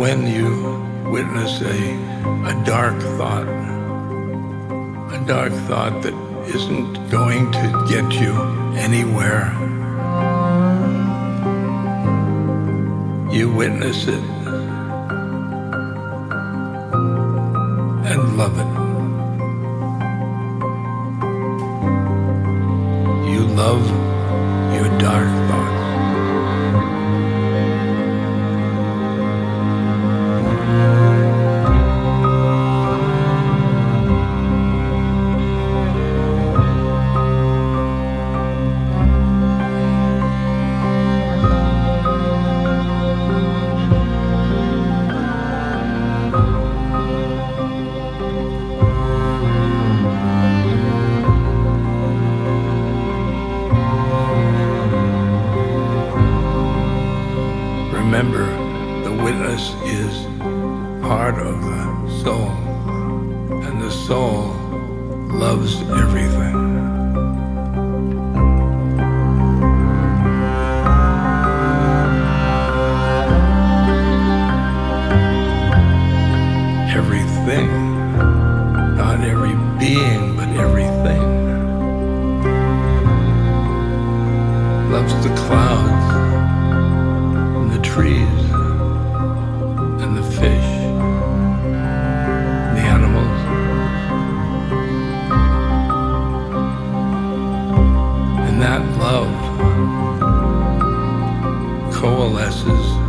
When you witness a, a dark thought, a dark thought that isn't going to get you anywhere, you witness it and love it. Remember, the witness is part of the soul, and the soul loves everything. trees and the fish, the animals. And that love coalesces